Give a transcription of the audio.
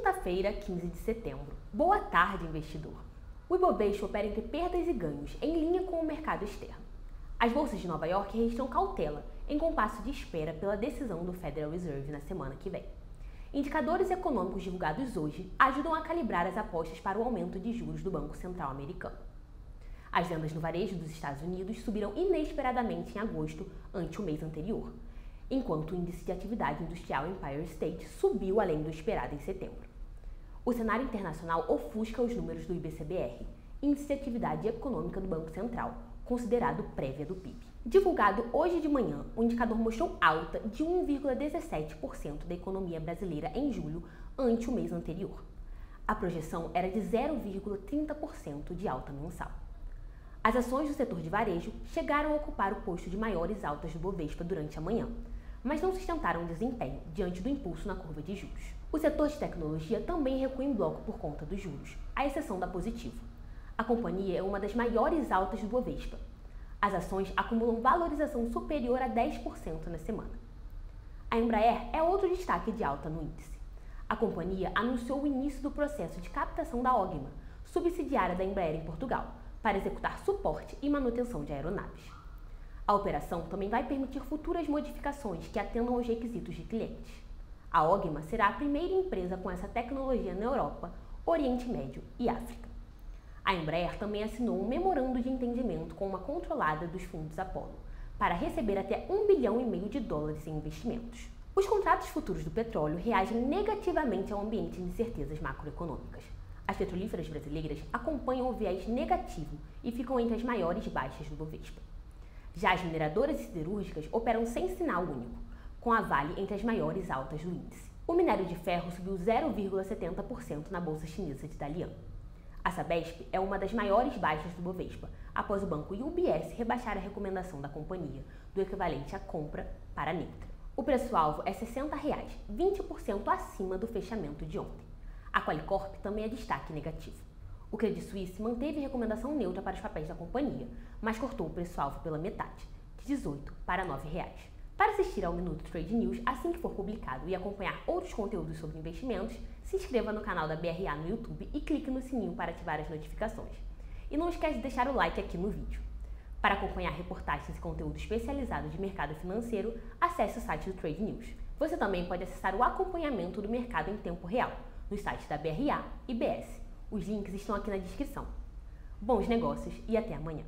Quinta-feira, 15 de setembro. Boa tarde, investidor. O Ibovespa opera entre perdas e ganhos, em linha com o mercado externo. As bolsas de Nova York registram cautela, em compasso de espera pela decisão do Federal Reserve na semana que vem. Indicadores econômicos divulgados hoje ajudam a calibrar as apostas para o aumento de juros do Banco Central americano. As vendas no varejo dos Estados Unidos subiram inesperadamente em agosto ante o mês anterior, enquanto o índice de atividade industrial Empire State subiu além do esperado em setembro. O cenário internacional ofusca os números do IBCBR, Índice de Atividade Econômica do Banco Central, considerado prévia do PIB. Divulgado hoje de manhã, o indicador mostrou alta de 1,17% da economia brasileira em julho ante o mês anterior. A projeção era de 0,30% de alta mensal. As ações do setor de varejo chegaram a ocupar o posto de maiores altas do Bovespa durante a manhã, mas não sustentaram desempenho diante do impulso na curva de juros. O setor de tecnologia também recua em bloco por conta dos juros, à exceção da Positivo. A companhia é uma das maiores altas do Bovespa. As ações acumulam valorização superior a 10% na semana. A Embraer é outro destaque de alta no índice. A companhia anunciou o início do processo de captação da Ogma, subsidiária da Embraer em Portugal, para executar suporte e manutenção de aeronaves. A operação também vai permitir futuras modificações que atendam aos requisitos de clientes. A Ogma será a primeira empresa com essa tecnologia na Europa, Oriente Médio e África. A Embraer também assinou um memorando de entendimento com uma controlada dos fundos Apollo para receber até 1 bilhão e meio de dólares em investimentos. Os contratos futuros do petróleo reagem negativamente ao ambiente de incertezas macroeconômicas. As petrolíferas brasileiras acompanham o viés negativo e ficam entre as maiores baixas do Bovespa. Já as mineradoras e siderúrgicas operam sem sinal único, com a Vale entre as maiores altas do índice. O minério de ferro subiu 0,70% na bolsa chinesa de Dalian. A Sabesp é uma das maiores baixas do Bovespa, após o banco UBS rebaixar a recomendação da companhia do equivalente à compra para neutra. O preço-alvo é 60 reais, 20% acima do fechamento de ontem. A Qualicorp também é destaque negativo. O Credit Suisse manteve recomendação neutra para os papéis da companhia, mas cortou o preço-alvo pela metade, de 18 para 9 reais. Para assistir ao Minuto Trade News assim que for publicado e acompanhar outros conteúdos sobre investimentos, se inscreva no canal da BRA no YouTube e clique no sininho para ativar as notificações. E não esquece de deixar o like aqui no vídeo. Para acompanhar reportagens e conteúdo especializado de mercado financeiro, acesse o site do Trade News. Você também pode acessar o acompanhamento do mercado em tempo real no site da BRA e BS. Os links estão aqui na descrição. Bons negócios e até amanhã!